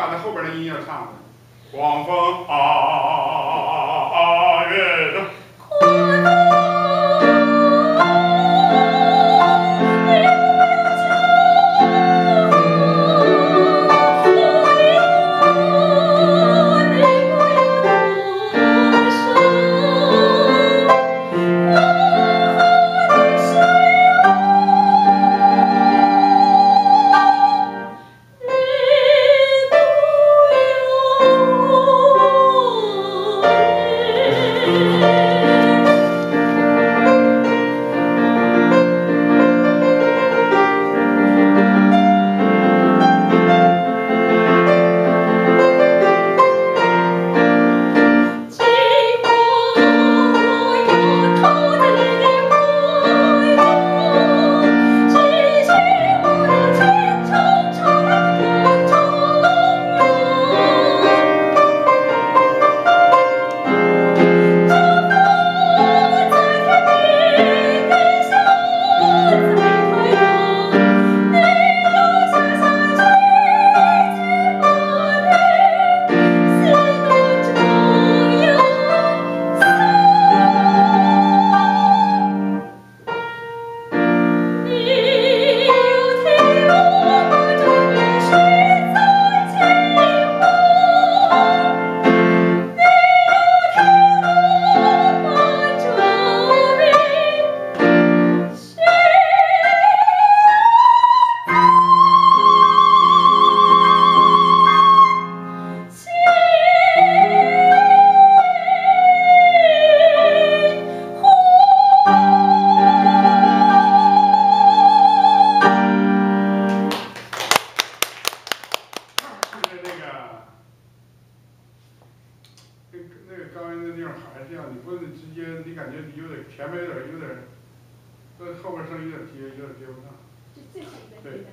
把那后边的音乐唱出来狂风啊你感觉你有点前面有点有点，这后边声有点接，有点接不上。对。